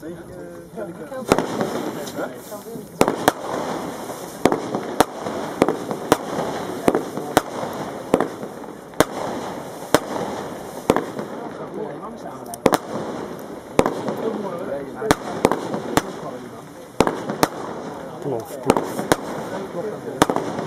tegen. eh, ik, plof, plof.